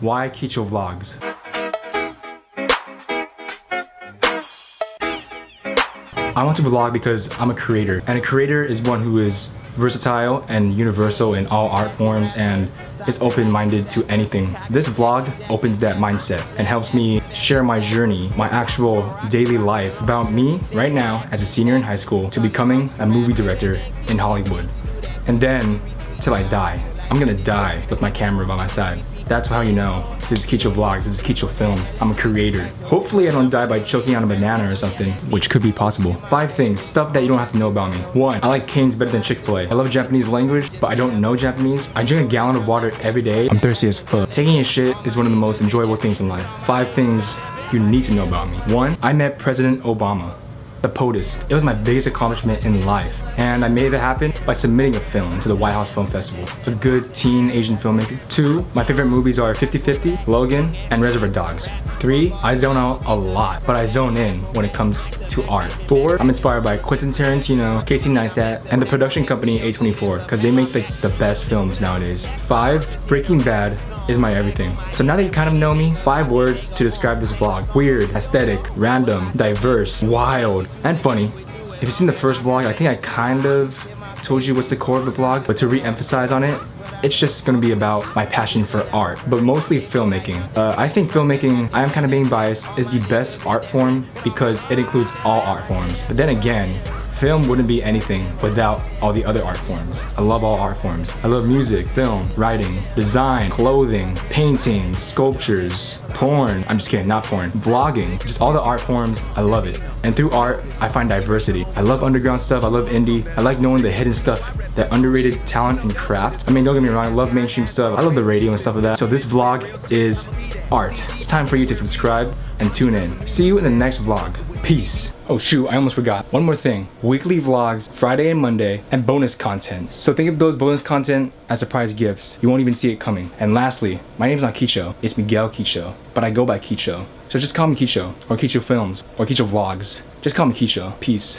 Why Quicho Vlogs? I want to vlog because I'm a creator, and a creator is one who is versatile and universal in all art forms and is open-minded to anything. This vlog opens that mindset and helps me share my journey, my actual daily life about me right now as a senior in high school to becoming a movie director in Hollywood. And then, till I die. I'm gonna die with my camera by my side. That's how you know. This is Quicho Vlogs, this is Quicho Films. I'm a creator. Hopefully I don't die by choking on a banana or something, which could be possible. Five things, stuff that you don't have to know about me. One, I like Cane's better than Chick-fil-A. I love Japanese language, but I don't know Japanese. I drink a gallon of water every day. I'm thirsty as fuck. Taking a shit is one of the most enjoyable things in life. Five things you need to know about me. One, I met President Obama the POTUS. It was my biggest accomplishment in life. And I made it happen by submitting a film to the White House Film Festival. A good teen Asian filmmaker. Two, my favorite movies are 50-50, Logan, and Reservoir Dogs. Three, I zone out a lot, but I zone in when it comes to art. Four, I'm inspired by Quentin Tarantino, Casey Neistat, and the production company A24, because they make the, the best films nowadays. Five, Breaking Bad is my everything. So now that you kind of know me, five words to describe this vlog. Weird, aesthetic, random, diverse, wild, and funny. If you've seen the first vlog, I think I kind of told you what's the core of the vlog, but to re-emphasize on it, it's just gonna be about my passion for art, but mostly filmmaking. Uh, I think filmmaking, I am kind of being biased, is the best art form because it includes all art forms. But then again, Film wouldn't be anything without all the other art forms. I love all art forms. I love music, film, writing, design, clothing, painting, sculptures, porn. I'm just kidding, not porn. Vlogging, just all the art forms, I love it. And through art, I find diversity. I love underground stuff, I love indie. I like knowing the hidden stuff, that underrated talent and craft. I mean, don't get me wrong, I love mainstream stuff. I love the radio and stuff like that. So this vlog is art. It's time for you to subscribe and tune in. See you in the next vlog. Peace. Oh shoot, I almost forgot. One more thing. Weekly vlogs, Friday and Monday, and bonus content. So think of those bonus content as surprise gifts. You won't even see it coming. And lastly, my name's not Quicho, it's Miguel Quicho, but I go by Quicho. So just call me Quicho, or Quicho Films, or Quicho Vlogs. Just call me Quicho. Peace.